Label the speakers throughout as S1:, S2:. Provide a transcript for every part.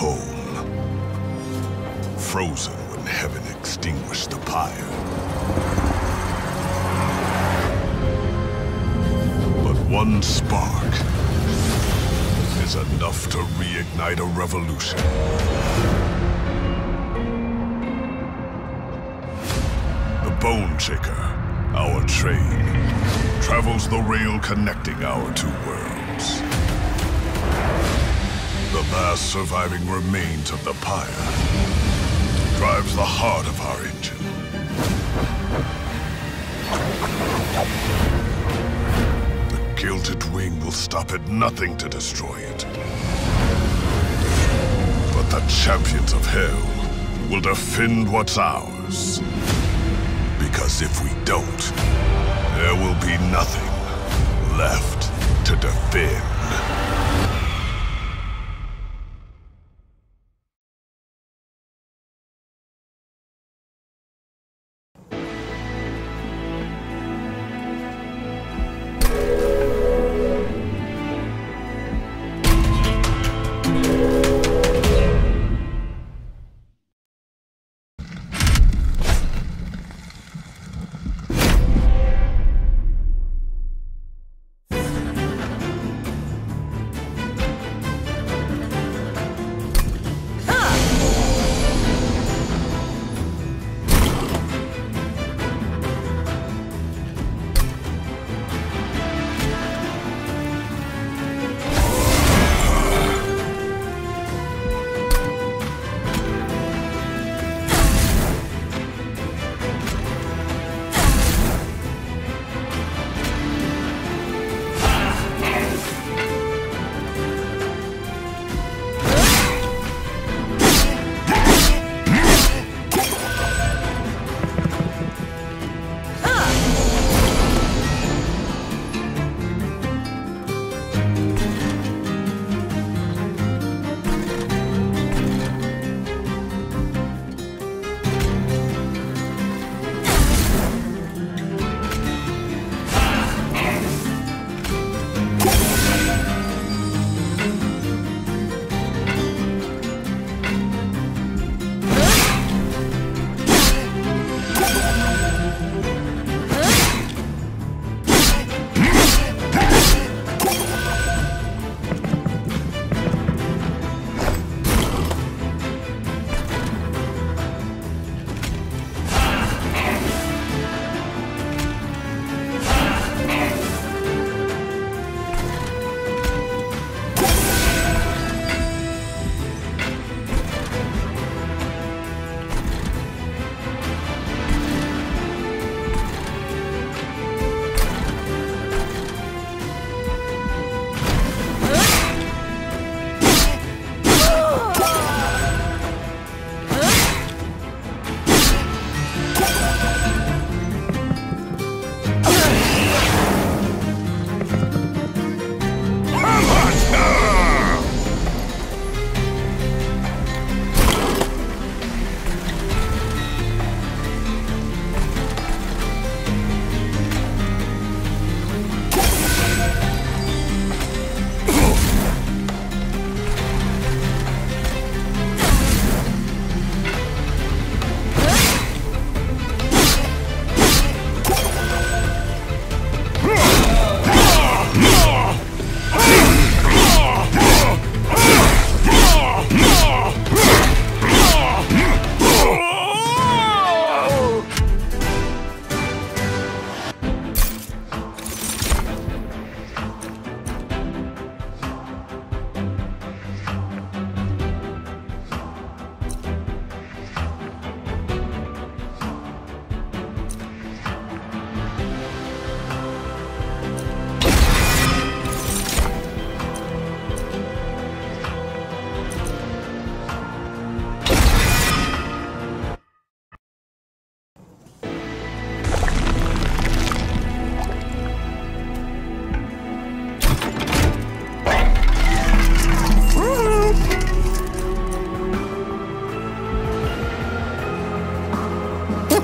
S1: home. Frozen when heaven extinguished the pyre. But one spark is enough to reignite a revolution. The Bone Shaker, our train, travels the rail connecting our two worlds. The last surviving remains of the pyre drives the heart of our engine. The gilded wing will stop at nothing to destroy it. But the champions of hell will defend what's ours. Because if we don't, there will be nothing left to defend.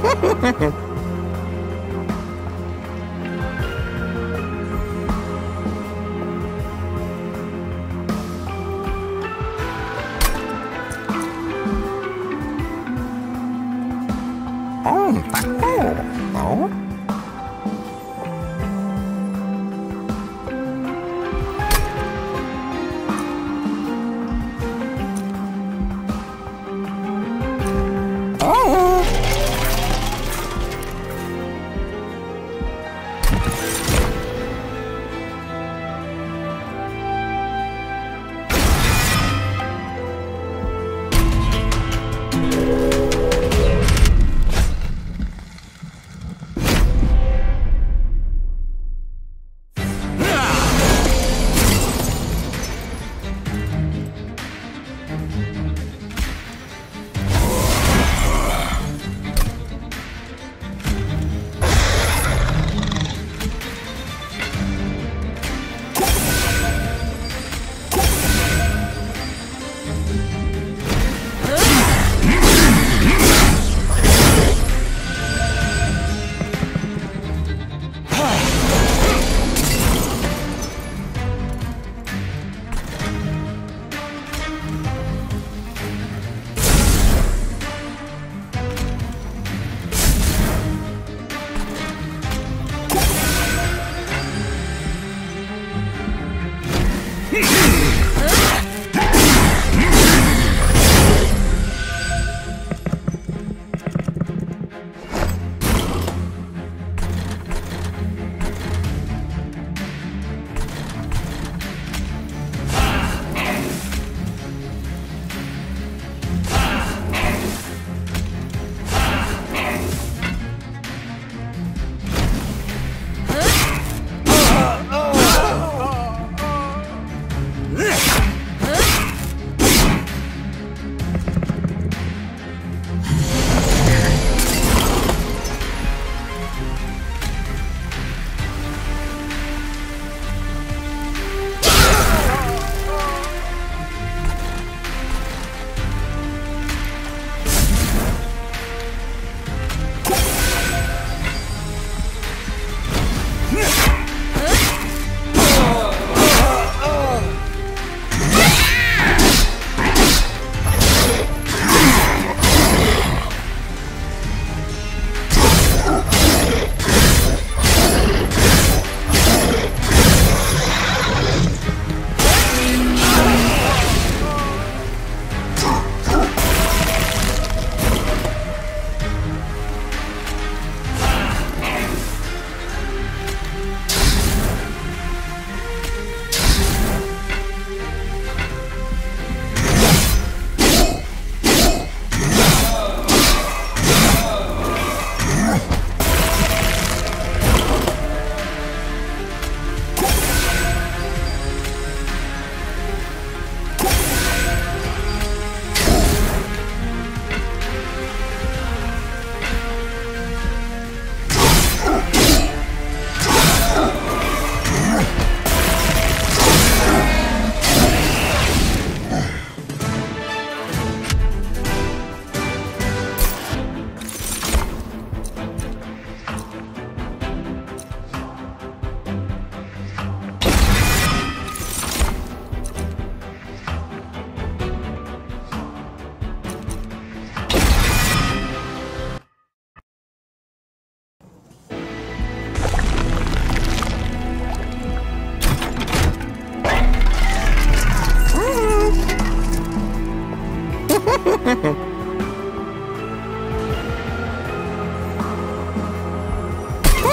S2: Ha ha ha ha!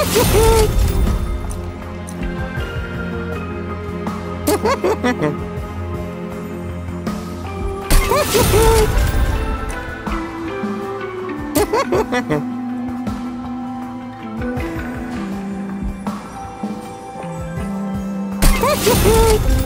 S2: Woohoo!